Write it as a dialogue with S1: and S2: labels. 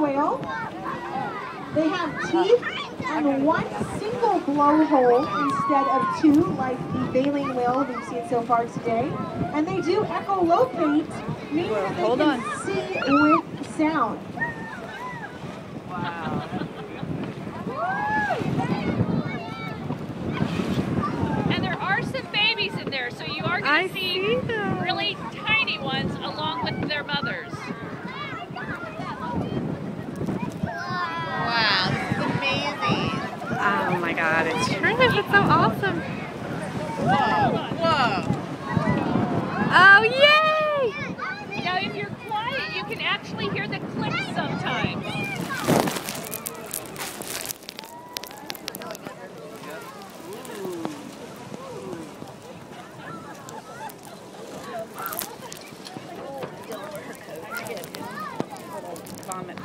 S1: whale. They have teeth and one single blowhole instead of two, like the baleen whale we've seen so far today. And they do echolocate, meaning that they
S2: hold
S1: can
S2: on.
S1: see with sound.
S3: And there are some babies in there, so you are
S2: I
S3: going to see,
S2: see Oh my god, it's true. It's so awesome.
S4: Whoa, whoa.
S2: Oh, yay!
S3: Now, if you're quiet, you can actually hear the clicks sometimes.
S2: Vomit.